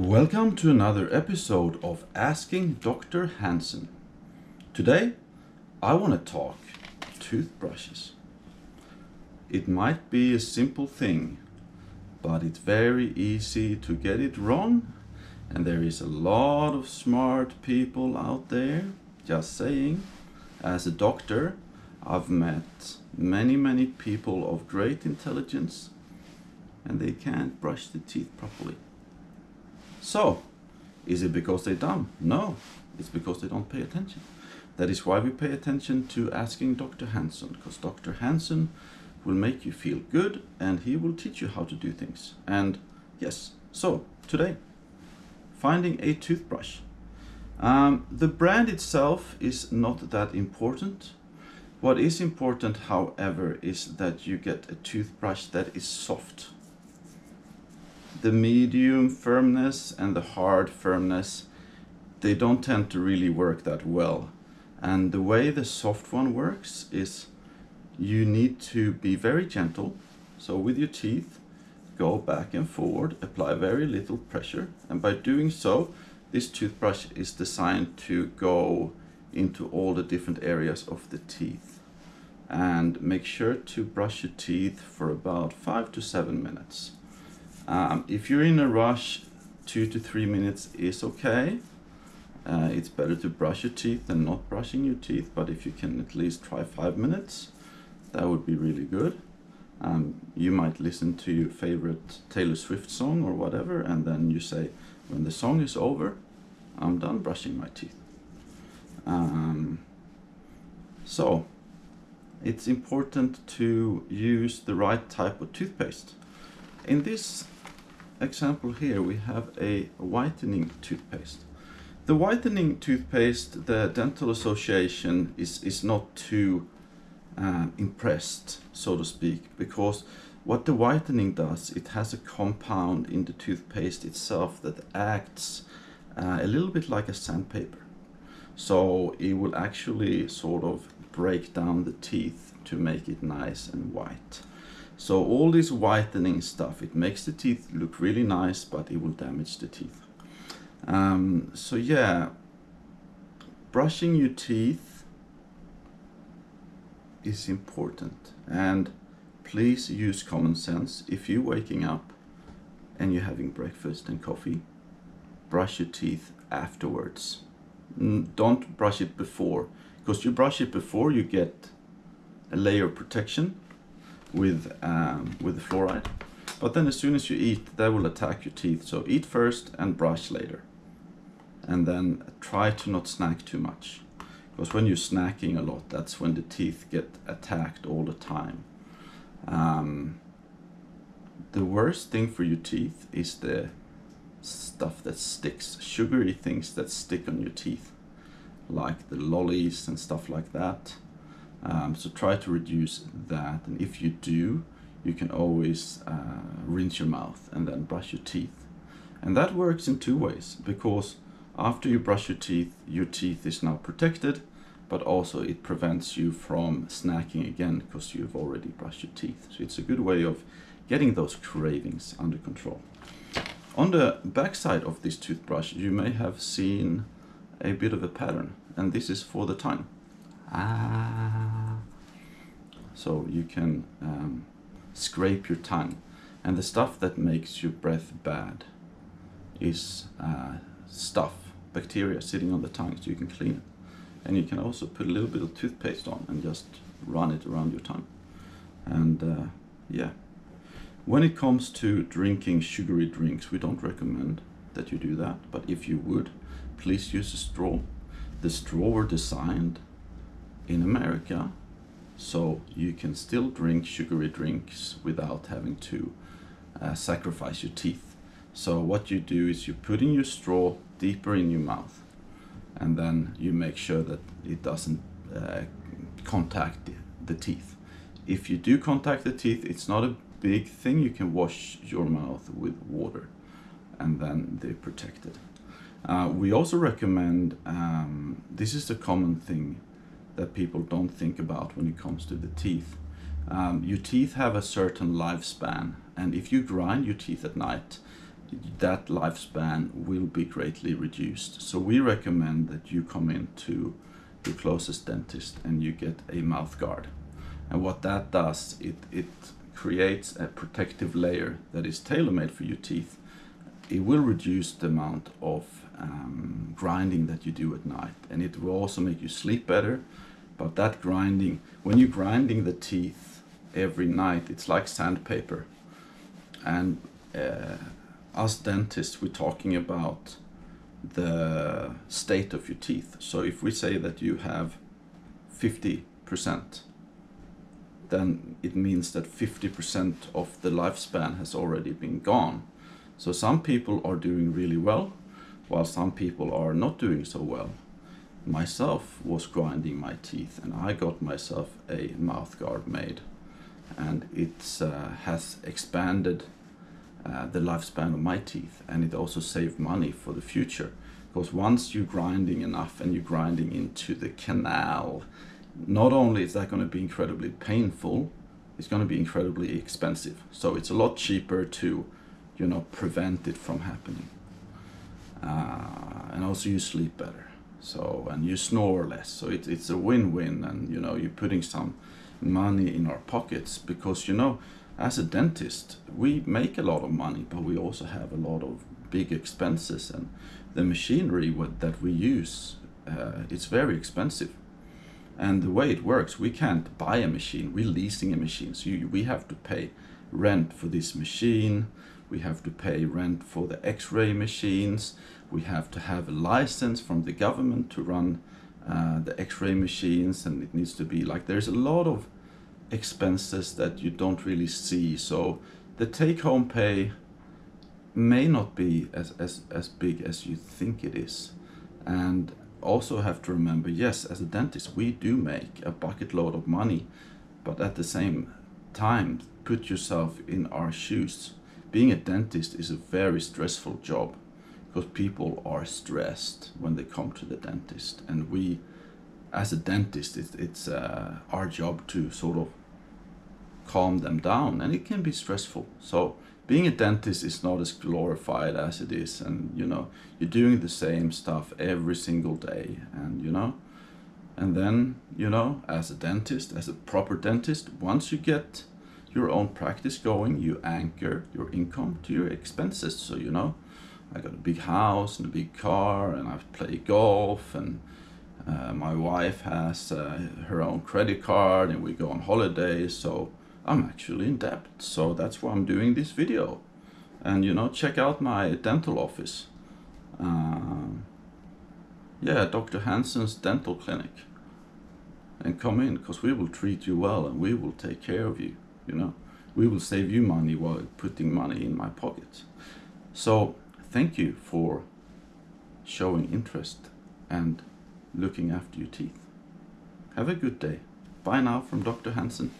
Welcome to another episode of Asking Dr. Hansson. Today, I want to talk toothbrushes. It might be a simple thing, but it's very easy to get it wrong, and there is a lot of smart people out there. Just saying, as a doctor, I've met many, many people of great intelligence, and they can't brush the teeth properly. So, is it because they're dumb? No, it's because they don't pay attention. That is why we pay attention to asking Dr. Hansson, because Dr. Hansson will make you feel good and he will teach you how to do things. And yes, so today, finding a toothbrush. Um, the brand itself is not that important. What is important, however, is that you get a toothbrush that is soft the medium firmness and the hard firmness, they don't tend to really work that well. And the way the soft one works is you need to be very gentle. So with your teeth, go back and forward, apply very little pressure. And by doing so, this toothbrush is designed to go into all the different areas of the teeth. And make sure to brush your teeth for about five to seven minutes. Um, if you're in a rush, two to three minutes is okay. Uh, it's better to brush your teeth than not brushing your teeth, but if you can at least try five minutes, that would be really good. Um, you might listen to your favorite Taylor Swift song or whatever, and then you say, when the song is over, I'm done brushing my teeth. Um, so, it's important to use the right type of toothpaste. In this example here we have a whitening toothpaste. The whitening toothpaste, the Dental Association is, is not too uh, impressed, so to speak, because what the whitening does, it has a compound in the toothpaste itself that acts uh, a little bit like a sandpaper. So it will actually sort of break down the teeth to make it nice and white. So all this whitening stuff, it makes the teeth look really nice, but it will damage the teeth. Um, so yeah, brushing your teeth is important. And please use common sense. If you're waking up and you're having breakfast and coffee, brush your teeth afterwards. Don't brush it before, because you brush it before you get a layer of protection with um, with the fluoride. But then as soon as you eat, that will attack your teeth. So eat first and brush later. And then try to not snack too much. Because when you're snacking a lot, that's when the teeth get attacked all the time. Um, the worst thing for your teeth is the stuff that sticks, sugary things that stick on your teeth, like the lollies and stuff like that. Um, so try to reduce that. And if you do, you can always uh, rinse your mouth and then brush your teeth. And that works in two ways because after you brush your teeth, your teeth is now protected, but also it prevents you from snacking again because you've already brushed your teeth. So it's a good way of getting those cravings under control. On the backside of this toothbrush, you may have seen a bit of a pattern, and this is for the tongue ah. So you can um, scrape your tongue. And the stuff that makes your breath bad is uh, stuff, bacteria sitting on the tongue, so you can clean it. And you can also put a little bit of toothpaste on and just run it around your tongue. And uh, yeah, when it comes to drinking sugary drinks, we don't recommend that you do that. But if you would, please use a straw. The straw were designed in America, so you can still drink sugary drinks without having to uh, sacrifice your teeth. So what you do is you put in your straw deeper in your mouth, and then you make sure that it doesn't uh, contact the, teeth. If you do contact the teeth, it's not a big thing. You can wash your mouth with water, and then they're protected. Uh, we also recommend, um, this is the common thing that people don't think about when it comes to the teeth. Um, your teeth have a certain lifespan, and if you grind your teeth at night, that lifespan will be greatly reduced. So we recommend that you come into your closest dentist and you get a mouth guard. And what that does, it, it creates a protective layer that is tailor-made for your teeth. It will reduce the amount of um, grinding that you do at night and it will also make you sleep better. But that grinding, when you're grinding the teeth every night, it's like sandpaper. And uh, us dentists, we're talking about the state of your teeth. So if we say that you have 50%, then it means that 50% of the lifespan has already been gone. So some people are doing really well, while some people are not doing so well. Myself was grinding my teeth and I got myself a mouth guard made. And it uh, has expanded uh, the lifespan of my teeth and it also saved money for the future. Because once you're grinding enough and you're grinding into the canal not only is that going to be incredibly painful it's going to be incredibly expensive. So it's a lot cheaper to you know prevent it from happening. Uh, and also you sleep better. So and you snore less. So it, it's a win-win and you know you're putting some money in our pockets because you know as a dentist, we make a lot of money, but we also have a lot of big expenses, and the machinery that we use, uh, it's very expensive. And the way it works, we can't buy a machine, we're leasing a machine. So you, we have to pay rent for this machine, we have to pay rent for the x-ray machines, we have to have a license from the government to run uh, the x-ray machines, and it needs to be like, there's a lot of expenses that you don't really see. So the take home pay may not be as, as, as big as you think it is. And also have to remember, yes, as a dentist, we do make a bucket load of money, but at the same time, put yourself in our shoes. Being a dentist is a very stressful job because people are stressed when they come to the dentist. And we, as a dentist, it's, it's uh, our job to sort of calm them down and it can be stressful so being a dentist is not as glorified as it is and you know you're doing the same stuff every single day and you know and then you know as a dentist as a proper dentist once you get your own practice going you anchor your income to your expenses so you know i got a big house and a big car and i play golf and uh, my wife has uh, her own credit card and we go on holidays so I'm actually in debt. So that's why I'm doing this video. And you know, check out my dental office. Uh, yeah, Dr. Hansson's dental clinic. And come in, because we will treat you well and we will take care of you, you know. We will save you money while putting money in my pocket. So, thank you for showing interest and looking after your teeth. Have a good day. Bye now from Dr. Hansson.